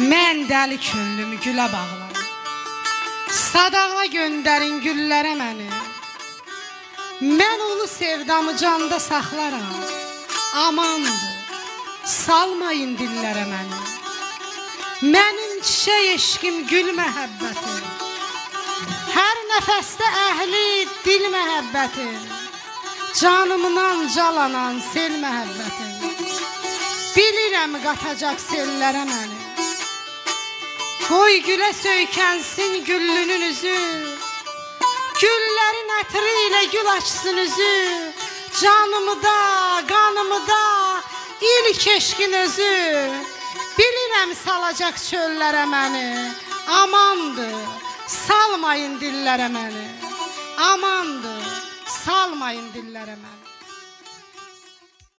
Mən dəli küllümü gülə bağlaram. Sadağa göndərin güllərə məni. Mən ulu sevdamı canda saxlaram. Amandır, salmayın dillərə məni. Mənim çiçək eşqim gül məhəbbətim. Hər nəfəsdə əhli dil məhəbbətim. Canımdan calanan sel məhəbbətim. Bilirəm qatacaq sellərə məni. Qoy gülə söykənsin güllünün üzü. Güllərin ətri ilə gül açsın üzü. Canımı da, qanımı da ilk eşqin özü. Bilirəm salacaq çöllərə məni. Amandır, salmayın dillərə məni. Amandır, salmayın dillərə məni.